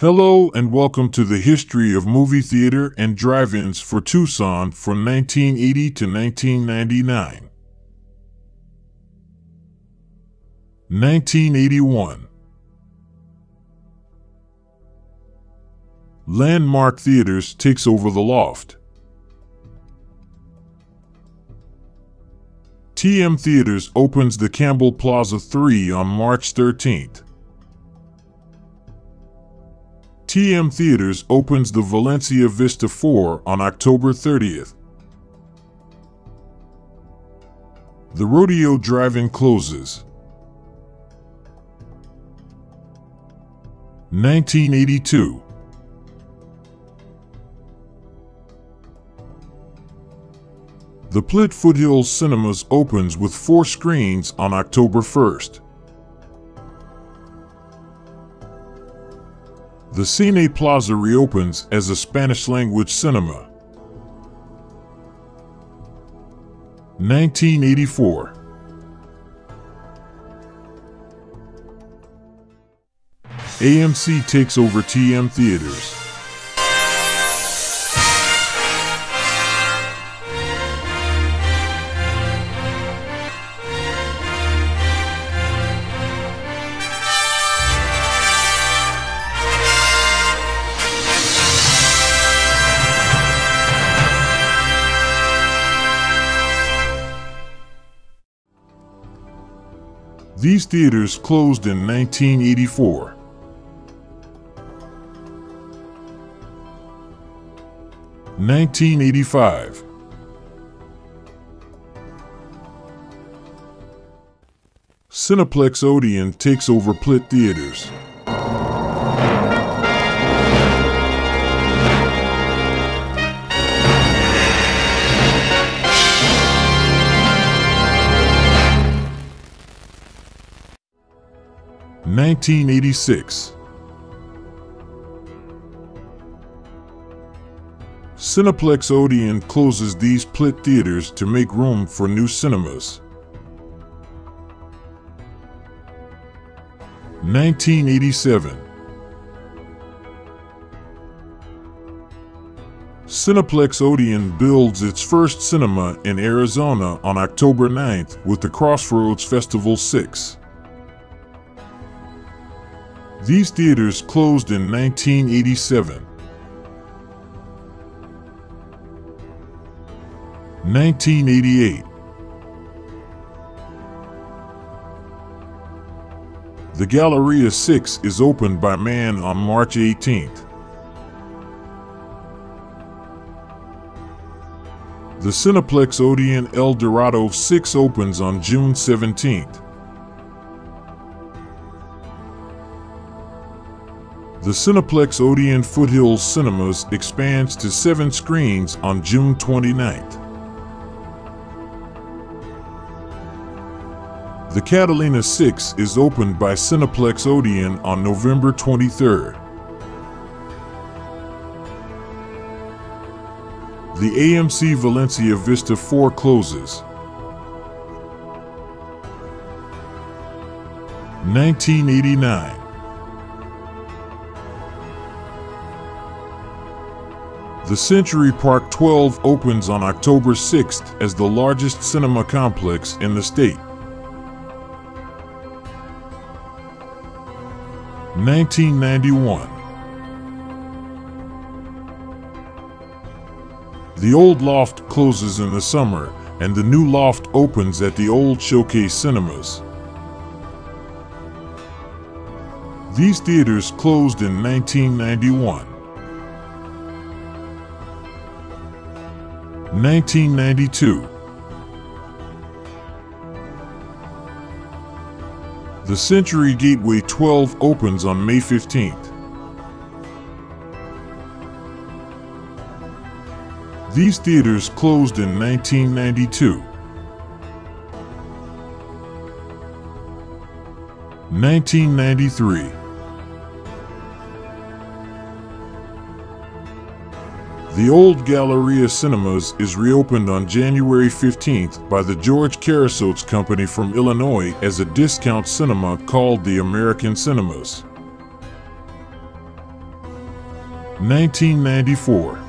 Hello and welcome to the history of movie theater and drive-ins for Tucson from 1980 to 1999. 1981 Landmark Theaters takes over the loft. TM Theaters opens the Campbell Plaza 3 on March 13th. TM Theaters opens the Valencia Vista 4 on October 30th. The Rodeo Drive-In closes. 1982 The Plitt Foothills Cinemas opens with four screens on October 1st. The Cine Plaza reopens as a Spanish-language cinema. 1984 AMC takes over TM Theaters. These theaters closed in 1984. Nineteen eighty five. Cineplex Odeon takes over Plitt Theaters. Nineteen eighty six. Cineplex Odeon closes these Plitt theaters to make room for new cinemas. 1987 Cineplex Odeon builds its first cinema in Arizona on October 9th with the Crossroads Festival 6. These theaters closed in 1987. 1988 The Galleria 6 is opened by Mann on March 18th. The Cineplex Odeon El Dorado 6 opens on June 17th. The Cineplex Odeon Foothills Cinemas expands to seven screens on June 29th. The Catalina 6 is opened by Cineplex Odeon on November 23rd. The AMC Valencia Vista 4 closes. 1989 The Century Park 12 opens on October 6th as the largest cinema complex in the state. 1991 The old loft closes in the summer, and the new loft opens at the old Showcase Cinemas. These theaters closed in 1991. 1992 The Century Gateway 12 opens on May 15th. These theaters closed in 1992. 1993 The old Galleria Cinemas is reopened on January 15th by the George Karasotes Company from Illinois as a discount cinema called the American Cinemas. 1994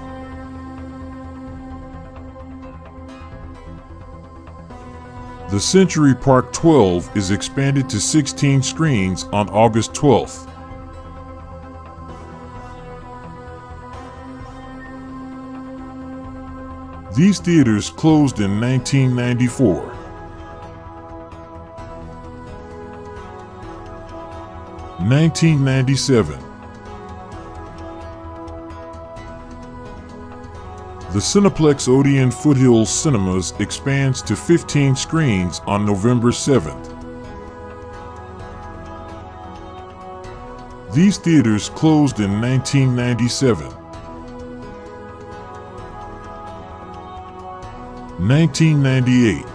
The Century Park 12 is expanded to 16 screens on August 12th. These theaters closed in 1994. Nineteen ninety seven. The Cineplex Odeon Foothills Cinemas expands to 15 screens on November 7th. These theaters closed in 1997. 1998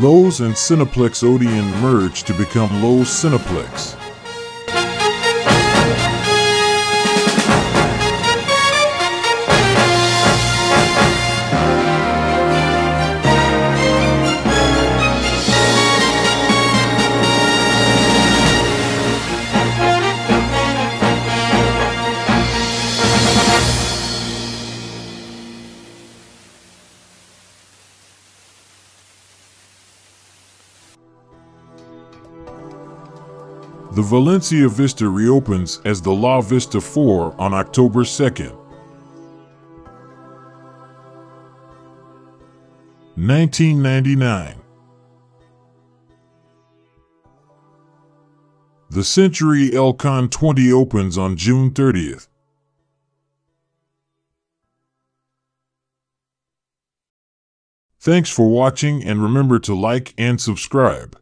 Loews and Cineplex Odeon merged to become Loews Cineplex. The Valencia Vista reopens as the La Vista 4 on October 2nd. 1999 The Century El Con 20 opens on June 30th. Thanks for watching and remember to like and subscribe.